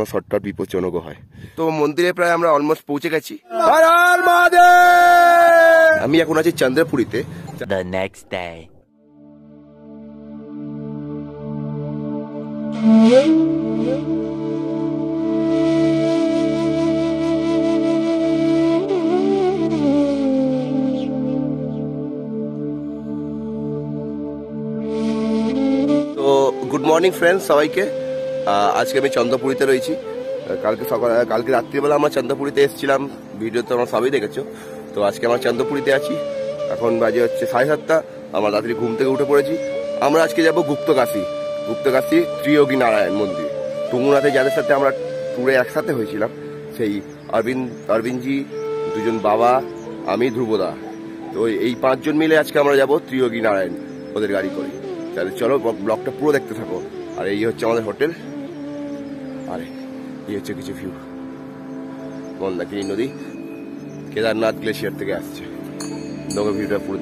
কোনো শর্টকাট বিপজ্জনকও হয়। তো মন্দিরে প্রায় আমরা অলমোস্ট পৌঁছে গেছি। আমি এখন আছি চন্দ্রপুরীতে। Day. তো গুড মর্নিং ফ্রেন্ডস সবাইকে। আজকে আমি চন্দ্রপুরীতে রয়েছি। কালকে সকাল কালকে রাত্রিবেলা আমরা চন্দ্রপুরীতে এসেছিলাম। ভিডিও তো আমরা সবই দেখেছ। তো আজকে আমরা চন্দ্রপুরীতে আছি। এখন বাজে হচ্ছে সাড়ে সাতটা। আমার রাত্রি ঘুম থেকে উঠে পড়েছি। আমরা আজকে যাব গুপ্তকাশী। গুপ্তকাশী ত্রিয়োগী নারায়ণ মন্দির। তুঙ্গুনাতে যাদের সাথে আমরা ট্যুরে একসাথে হয়েছিলাম, সেই অরবিন্দ, অরবিন্দজি, দুজন বাবা, আমি, ধ্রুবদা। তো এই পাঁচজন মিলে আজকে আমরা যাব ত্রিয়োগী নারায়ণ ওদের গাড়ি করে। তাহলে চলো ব্লগটা পুরো দেখতে থাকো। আর এই হচ্ছে আমাদের হোটেল। আর এই হচ্ছে কিছু ভিউ মন্দাকিনী নদী। কেদারনাথ গ্লেশিয়ার থেকে আসছে। নগর ভিউটা পুরো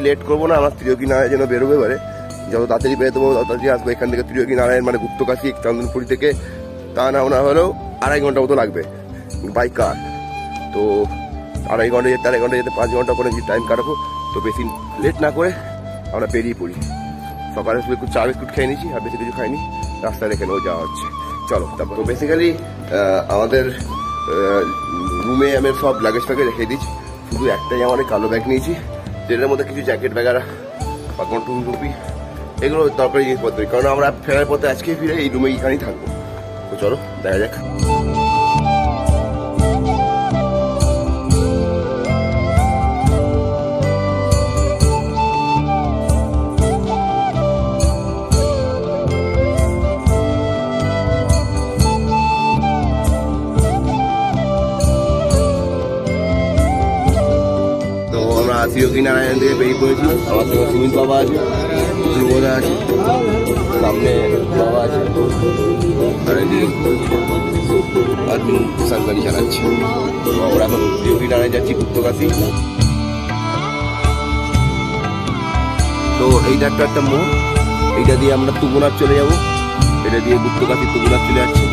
বেশি লেট করব না, আমার ত্রিয়োগী নারায়ণ যেন বেরোবে এবারে। যত তাড়াতাড়ি বেরোতে পারব, তত তাড়াতাড়ি আসব। এখান থেকে ত্রিয়োগী নারায়ণ মানে গুপ্তকাশী, চন্দনপুরি থেকে। তা না ওনা হলেও আড়াই ঘণ্টা মতো লাগবে বাই কার তো আড়াই ঘণ্টা যেতে, আড়াই ঘণ্টা যেতে পাঁচ ঘণ্টা করে যদি টাইম কাটাবো। তো বেশি লেট না করে আমরা বেরিয়ে পড়ি। সকালে শুধু একটু চা, বিস্কুট খেয়ে নিয়েছি, আর বেশি কিছু খাইনি। রাস্তায় রেখে নেওয়া যাওয়া হচ্ছে। চলো, তারপর তো বেসিক্যালি আমাদের রুমে আমি সব লাগেজ ফ্যাগেজ রেখে দিচ্ছি শুধু একটাই আমার কালো ব্যাগ নিয়েছি। যেটার মধ্যে কিছু জ্যাকেট ব্যাগারা বা কোনো টুপি টুপি, এগুলো দরকারি জিনিসপত্র। কারণ আমরা ফেরার পথে আজকে ফিরে এই রুমে এখানেই থাকব। তো চলো, দেখা যাক। সিওকি নারায়ণ থেকে বেরিয়ে পড়েছি। আমার সঙ্গে সুমিত বাবা আছে, ধ্রুবদা আছে, সামনে বাবা আছে। আর এদিকে অরবিন্দ কিষান চালাচ্ছে আমরা এখন সিওকি নারায়ণ যাচ্ছি গুপ্তকাশি। তো এইটা একটা একটা মোড়। এইটা দিয়ে আমরা তুগুনাথ চলে যাব। এটা দিয়ে গুপ্তকাশি তুগুনাথ চলে যাচ্ছে।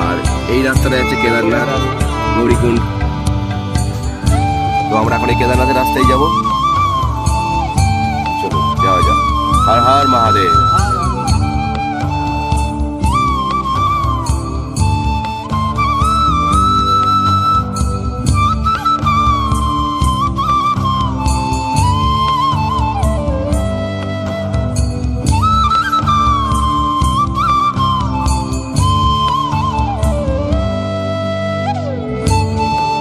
আর এই রাস্তাটা যাচ্ছে কেদারনাথ গৌরীকুণ্ড আমরা এখন এই কেদারনাথের রাস্তায় যাব। চলো যাওয়া যাক। হর হর মহাদেব।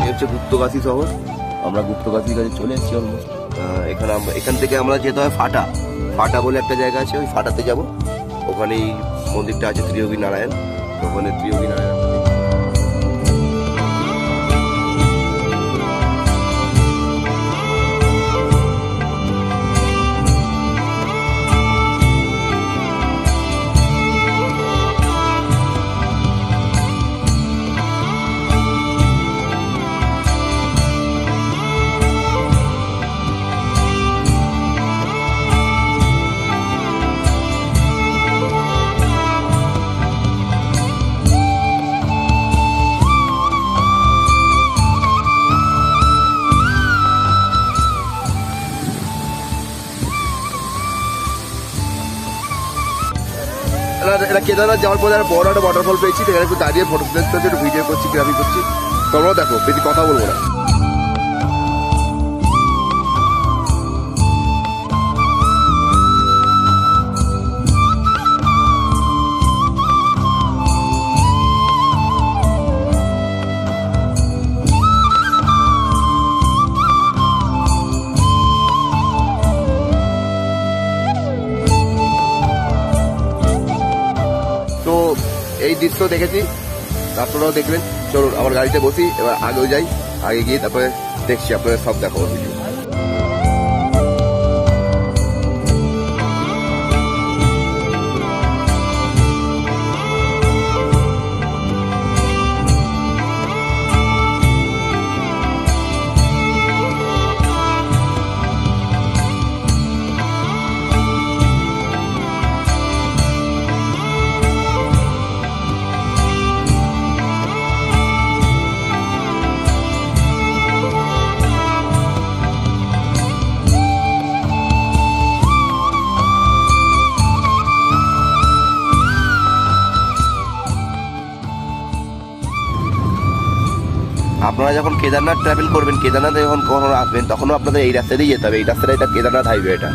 হচ্ছে গুপ্তকাশী শহর। আমরা গুপ্তকাশীর কাছে চলে এসেছি অলমোস্ট এখানে এখান থেকে আমরা যেতে হয় ফাটা। ফাটা বলে একটা জায়গা আছে, ওই ফাটাতে যাব। ওখানেই মন্দিরটা আছে ত্রিয়োগী নারায়ণ। ওখানে ত্রিয়োগী নারায়ণ। কেদারনাথ যাওয়ার পরে আর বড় একটা ওয়াটারফল পেয়েছি তো এখানে একটু দাঁড়িয়ে ফটো তুলতে একটু ভিডিও করছি গ্রাফি করছি। তোমরাও দেখো, বেশি কথা বলব না। দৃশ্য দেখেছি আপনারাও দেখবেন চলুন আমার গাড়িতে বসি, এবার আগেও যাই, আগে গিয়ে তারপরে দেখছি, আপনাদের সব দেখাবো ভিডিও আপনারা যখন কেদারনাথ ট্রাভেল করবেন, কেদারনাথে যখন কখনো আসবেন, তখনও আপনাদের এই রাস্তা দিয়ে যেতে হবে। এই রাস্তাটা এটা কেদারনাথ হাইওয়ে এটা।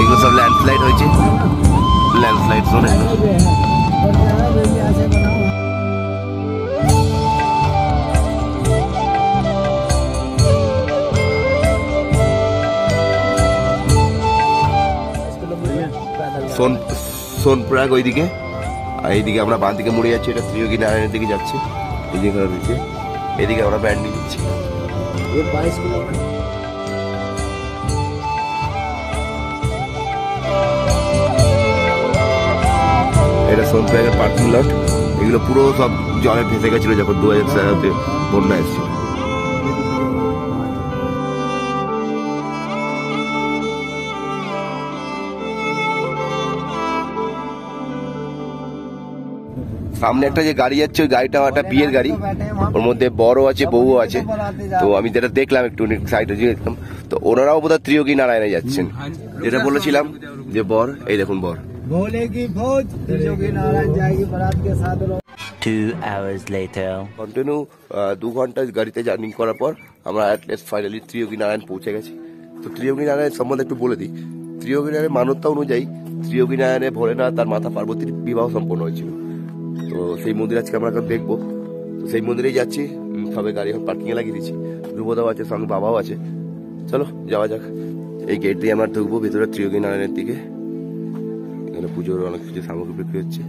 এগুলো সব ল্যান্ডস্লাইড হয়েছে। ল্যান্ডস্লাইড শোনে সোন সোনপ্রয়াগ ওইদিকে। আর এইদিকে আমরা বাঁ দিকে মুড়ে যাচ্ছি, এটা শ্রীযোগী নারায়ণের দিকে যাচ্ছে। এদিকে এদিকে আমরা ব্যান্ড নিয়ে যাচ্ছি। এটা সোনপ্রাগের পার্কিং লট। এগুলো পুরো সব জলে ভেসে গেছিল যখন দু হাজার বন্যা এসেছিল। সামনে একটা যে গাড়ি যাচ্ছে ওই গাড়িটা একটা বিয়ের গাড়ি। ওর মধ্যে বড় আছে বউ আছে। তো আমি যেটা দেখলাম একটু সাইডে দেখলাম তো ওনারাও বোধহয় ত্রিয়োগী নারায়ণে যাচ্ছেন। হ্যাঁ। যেটা বলেছিলাম যে বর এই দেখুন বর। কন্টিনিউ দু ঘণ্টা গাড়িতে জার্নি করার পর আমরা অ্যাটলিস্ট ফাইনালি ত্রিয়োগী নারায়ণ পৌঁছে গেছি। তো ত্রিয়োগী নারায়ণ সম্বন্ধে একটু বলে দিই। ত্রিয়োগী নারায়ণের মানবতা অনুযায়ী ত্রিয়োগী নারায়ণে ভোলেনাথ তার মাতা পার্বতীর বিবাহ সম্পন্ন হয়েছিল। তো সেই মন্দির আজকে আমরা এখন দেখব। তো সেই মন্দিরেই যাচ্ছি। সবে গাড়ি এখন পার্কিংয়ে লাগিয়ে দিচ্ছি। ধ্রুবদাও আছে, সঙ্গে বাবাও আছে। চলো, যাওয়া যাক। এই গেট দিয়ে আমরা ঢুকবো ভিতরে ত্রিয়োগী নারায়ণের দিকে। এখানে পুজোর অনেক কিছু সামগ্রী বিক্রি হচ্ছে।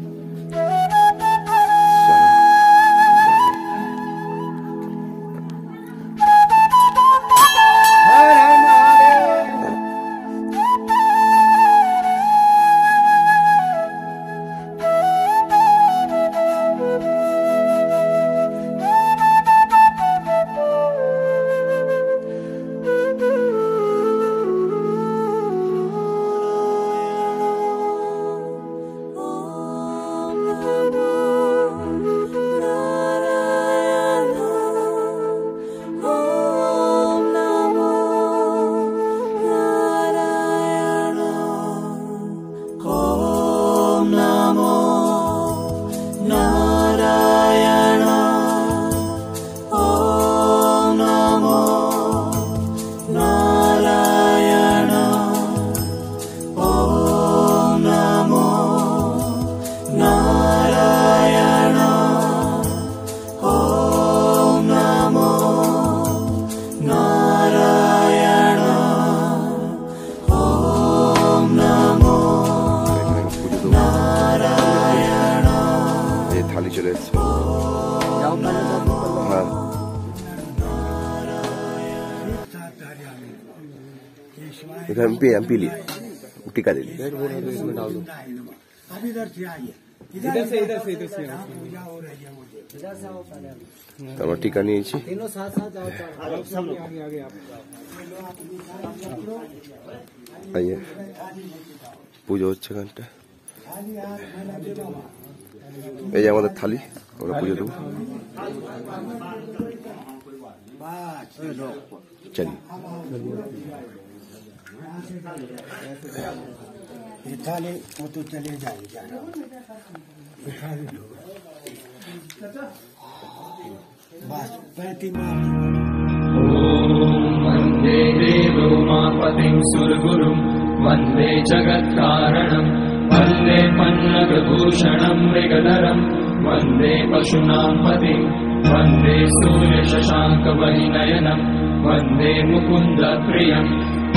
এটা এমপি এমপি लिए টিকা दे दिए अब इधर से आइए इधर से इधर से इधर से पूजा हो रही है मुझे इधर से आओ पहले তো আমরা টিকা নিয়েছি तीनों साथ साथ जाओ तो सब लोग आगे आगे आप আইয়ে পুজো হচ্ছে এখানটা এই যে আমাদের থালি আমরা পুজো দেবো চলি ये वो तो चले जाएगी बस पैंती वंदे देवोमापतिं सुरगुरुं वंदे जगत्कारणम् वंदे पन्नगभूषणम् मृगधरम् वंदे पशूनां पतिम् वंदे सूर्यशशाङ्कवहिनयनम् वन्दे मुकुन्दप्रियम्।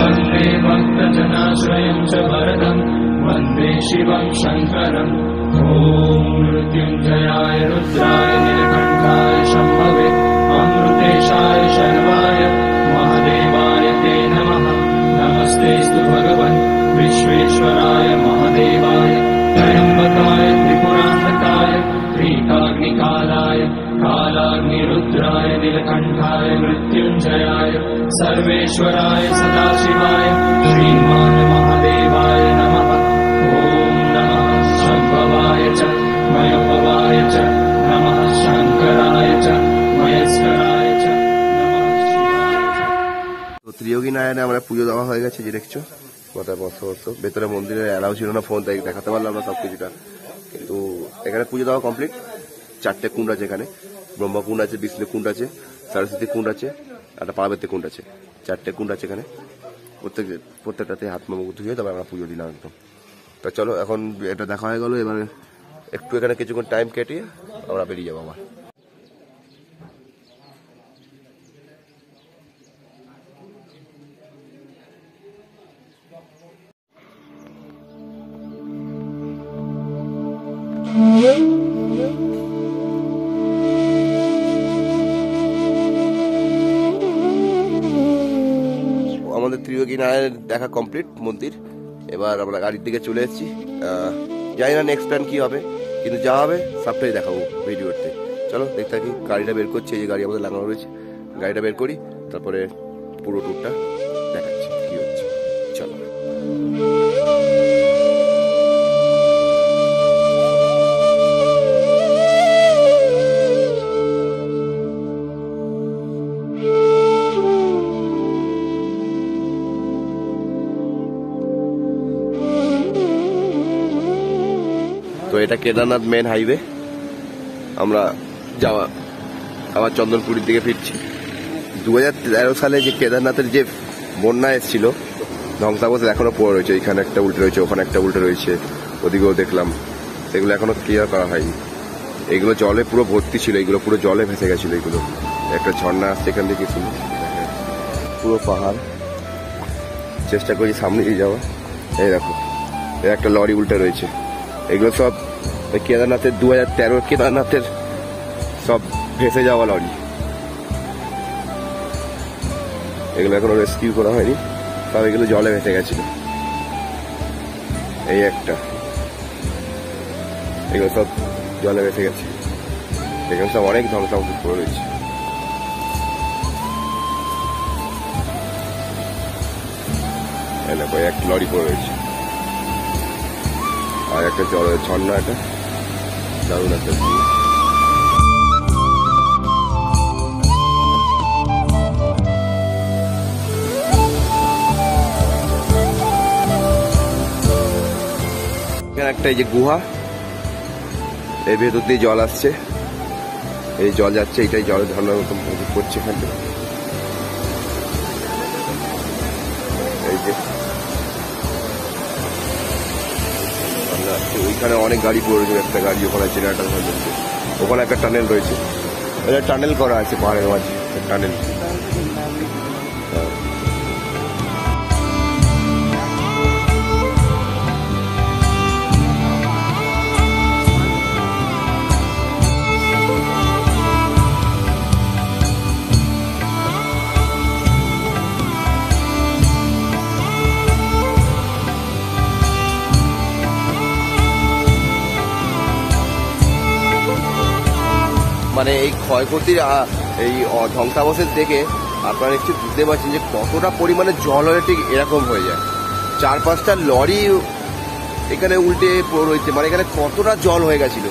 वन्दे भक्तजनाश्रयम् च वरदम्। वन्दे शिवम् शङ्करम्। ॐ मृत्युञ्जयाय रुद्राय नीलकण्ठाय शम्भवे। अमृतेशाय शर्वाय। महादेवाय ते नमः। नमस्तेऽस्तु भगवन्। विश्वेश्वराय महादेवाय। त्र्यम्बकाय त्रिपुरान्तकाय त्रिकाग्निकालाय कालाग्निरुद्राय नीलकण्ठाय मृत्युञ्जयाय सर्वेश्वराय सदाशिवाय श्रीमान् महादेवाय नमः ॐ नमः शम्भवाय च मयोभवाय च नमः शङ्कराय च मयस्कराय च नमः शिवाय च তো ত্রিয়োগী নারায়ণে আমরা পুজো দেওয়া হয়ে গেছে যে দেখছো মাথায় বস্ত্র বস্ত্র ভেতরে মন্দিরে অ্যালাউ ছিল না ফোন তাই দেখাতে পারলাম না সবকিছুটা কিন্তু এখানে পুজো দেওয়া কমপ্লিট চারটে কুণ্ড আছে এখানে ব্রহ্মা কুণ্ড আছে বিষ্ণু কুণ্ড আছে সরস্বতী কুণ্ড আছে একটা পাড়াবেতে কুণ্ড আছে। চারটে কুণ্ড আছে এখানে। প্রত্যেক প্রত্যেকটাতে হাত মুখ ধুয়ে তবে আমরা পুজো দিলাম একদম। তা চলো, এখন এটা দেখা হয়ে গেলো, এবার একটু এখানে কিছুক্ষণ টাইম কেটে আমরা বেরিয়ে যাব আবার। কমপ্লিট মন্দির। এবার আমরা গাড়ির দিকে চলে এসেছি। জানি না নেক্সট প্ল্যান কি হবে, কিন্তু যা হবে, সবটাই দেখাবো ভিডিওতে। চলো, দেখতে থাকি, গাড়িটা বের করছি, এই যে গাড়ি আমাদের লাগানো রয়েছে। গাড়িটা বের করি, তারপরে পুরো ট্যুরটা এটা কেদারনাথ মেন হাইওয়ে আমরা যাওয়া, আবার চন্দনপুরীর দিকে ফিরছি। দু হাজার তেরো সালে যে কেদারনাথের যে বন্যা এসেছিল, ধ্বংসাবশেষ এখনও পড়ে রয়েছে। এখানে একটা উল্টে রয়েছে, ওখানে একটা উল্টে রয়েছে, ওদিকেও দেখলাম। সেগুলো এখনও ক্লিয়ার করা হয়নি। এগুলো জলে পুরো ভর্তি ছিল, এগুলো পুরো জলে ভেসে গেছিল এগুলো। একটা ঝর্ণা আসছে এখান থেকে শুনি। পুরো পাহাড়। চেষ্টা করি সামনে দিয়ে যাওয়া এই দেখো একটা লরি উল্টে রয়েছে। এগুলো সব কেদারনাথের দু হাজার তেরো কেদারনাথের সব ভেসে যাওয়া লরি। এগুলো এখনও রেস্কিউ করা হয়নি, সব এগুলো জলে ভেসে গেছিল। এই একটা। এগুলো সব জলে ভেসে গেছে। এখানে সব অনেক ধ্বংসাবশেষ পড়ে রয়েছে এক লরি পড়ে রয়েছে। আর একটা জলের ঝর্ণা একটা। দারুণ একটা। এখানে একটা এই যে গুহা, এর ভেতর দিয়ে জল আসছে এই জল যাচ্ছে, এটাই জলের ঝর্ণার মতন পড়ছে এখান থেকে ওইখানে অনেক গাড়ি পড়ে রয়েছে, একটা গাড়ি ওখানে জেনারেটার ওখানে একটা টানেল রয়েছে। টানেল করা আছে পাহাড়ের মাঝে টানেল। মানে এই ক্ষয়ক্ষতির এই ধ্বংসাবশেষ দেখে আপনারা একটু বুঝতে পারছেন যে কতটা পরিমাণে জল হলে ঠিক এরকম হয়ে যায়। চার পাঁচটা লরি এখানে উল্টে রয়েছে মানে এখানে কতটা জল হয়ে গেছিল।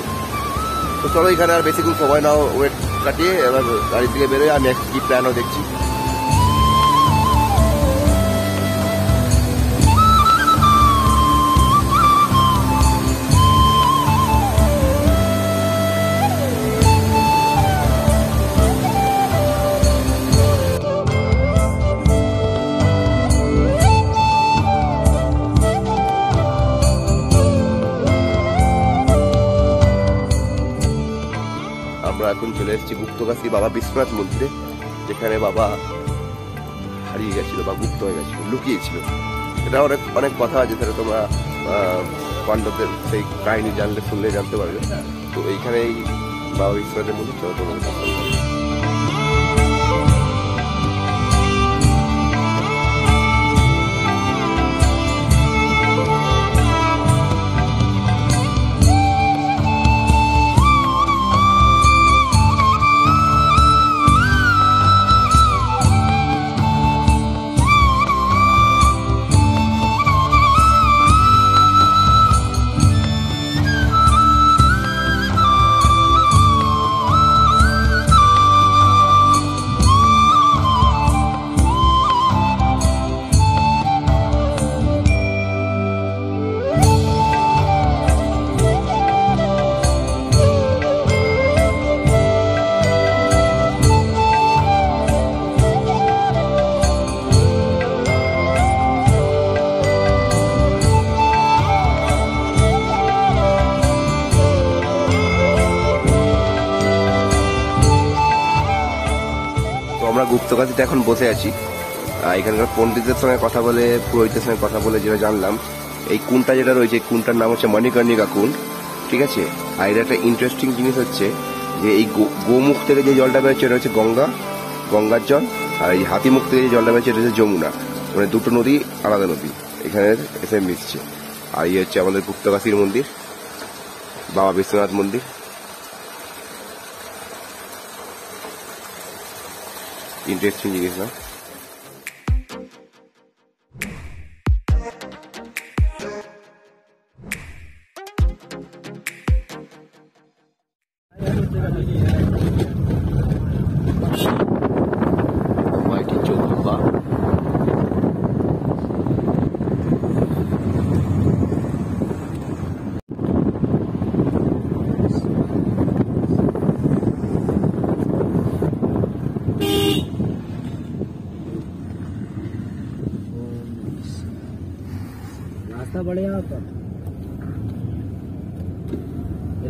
তো চলো এখানে আর বেশিক্ষণ সময় নাও, ওয়েট কাটিয়ে এবার গাড়ির দিকে বেরোয় আমি নেক্সট কি প্ল্যানও দেখছি। এখন চলে এসেছি গুপ্তকাশী বাবা বিশ্বনাথ মন্দিরে, যেখানে বাবা হারিয়ে গেছিল বা গুপ্ত হয়ে গেছিল, লুকিয়েছিল। এটা অনেক অনেক কথা আছে তাহলে তোমরা পাণ্ডবদের সেই কাহিনী জানলে, শুনলে জানতে পারবে। তো এইখানেই বাবা বিশ্বনাথের মন্দির, চলো তোমাদের আমরা গুপ্তকাশিতে এখন বসে আছি। এখানকার পণ্ডিতদের সঙ্গে কথা বলে, পুরোহিতের সঙ্গে কথা বলে যেটা জানলাম, এই কুনটা যেটা রয়েছে কুনটার নাম হচ্ছে মণিকর্ণিকা কুন ঠিক আছে? আর এটা একটা ইন্টারেস্টিং জিনিস হচ্ছে যে এই গোমুখ থেকে যে জলটা বেরোচ্ছে, এটা হচ্ছে গঙ্গা, গঙ্গার জল, আর এই হাতিমুখ থেকে যে জলটা বেরোচ্ছে, এটা হচ্ছে যমুনা। মানে দুটো নদী, আলাদা নদী, এখানে এসে মিশছে। আর এই হচ্ছে আমাদের গুপ্তকাশীর মন্দির, বাবা বিশ্বনাথ মন্দির। ইন্টারেস্টিং জিনিস না মাইটি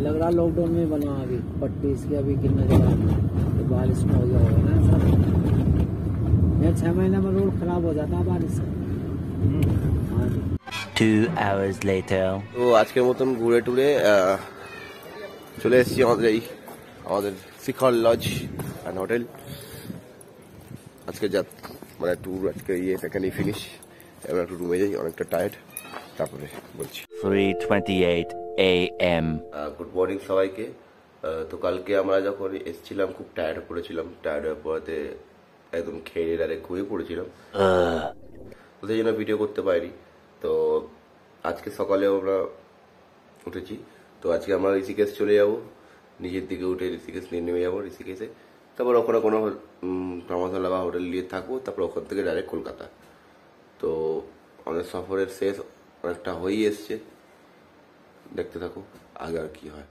लग रहा लॉकडाउन में बना अभी पट्टी इसकी अभी कितना जगह तो बारिश में हो गया होगा ना सर ये छह महीने में रोड खराब हो जाता है बारिश से हाँ जी Two hours later. তো আজকের মতন ঘুরে টুরে আহ, চলে এসেছি আমাদের এই আমাদের শিখর লজ অ্যান্ড হোটেল আজকে যা মানে ট্যুর আজকে ইয়ে এখানেই ফিনিশ এবার একটু রুমে যাই অনেকটা টায়ার্ড তারপরে বলছি 3:28 a.m. গুড মর্নিং সবাইকে। তো কালকে আমরা যখন এসেছিলাম খুব টায়ার্ড পড়েছিলাম। টায়ার্ড হয়ে পড়াতে একদম খেয়ে ডাইরেক্ট ঘুমিয়ে পড়েছিলাম। তো সেই জন্য ভিডিও করতে পারিনি। তো আজকে সকালে আমরা উঠেছি। তো আজকে আমরা ঋষিকেশ চলে যাব। নিজের দিকে উঠে ঋষিকেশ নিয়ে নেমে যাব ঋষিকেশে। তারপর ওখানে কোনো ধর্মশালা বা হোটেল নিয়ে থাকব। তারপর ওখান থেকে ডাইরেক্ট কলকাতা। তো আমাদের সফরের শেষ অনেকটা হয়েই এসছে। দেখতে থাকো আগে আর কি হয়।